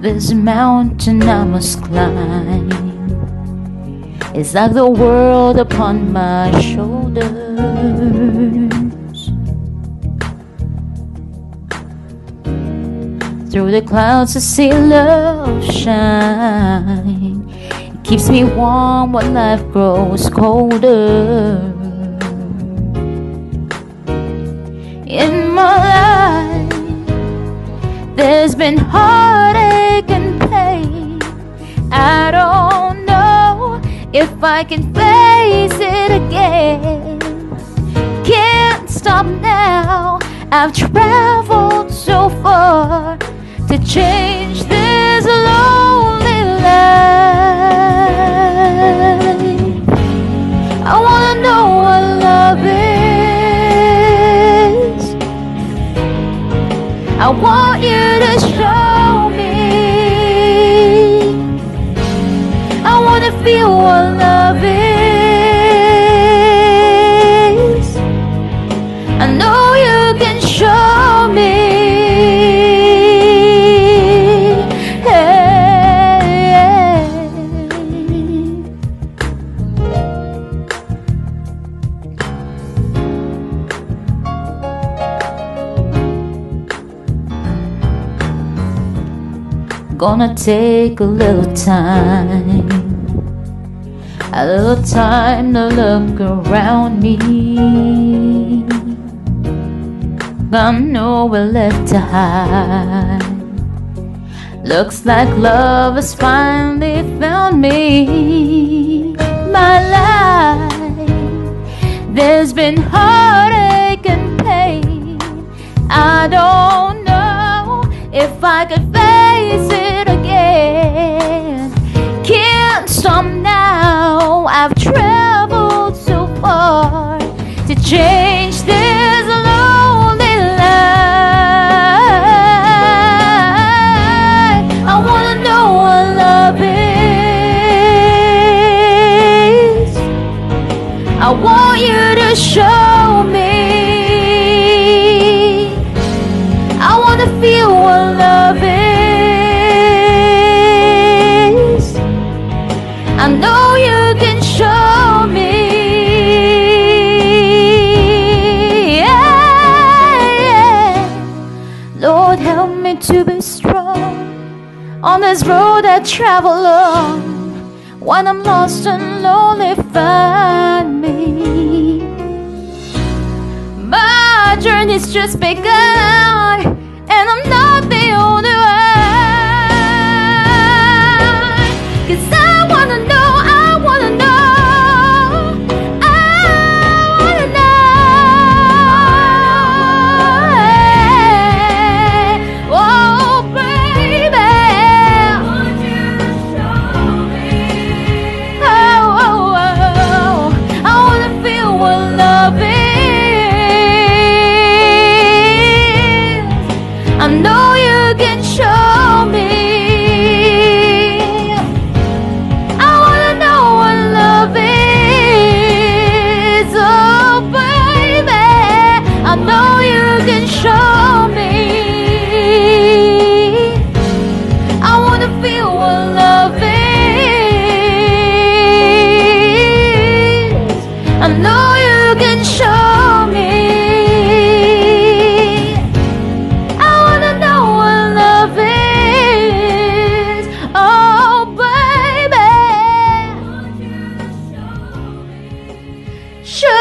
This mountain I must climb. It's like the world upon my shoulders. Through the clouds I see love shine. It keeps me warm when life grows colder. In my life there's been heartache if I can face it again. Can't stop now. I've traveled so far to change this lonely life. I wanna know what love is. I want you to show Gonna take a little time, a little time to look around me. Got nowhere left to hide. Looks like love has finally found me. My life, there's been heartache and pain. I don't know if I could change this lonely life. I wanna know what love is. I want you to show me. I wanna feel what love to be strong on this road I travel on. When I'm lost and lonely, find me. My journey's just begun, and I'm not. I know Sure.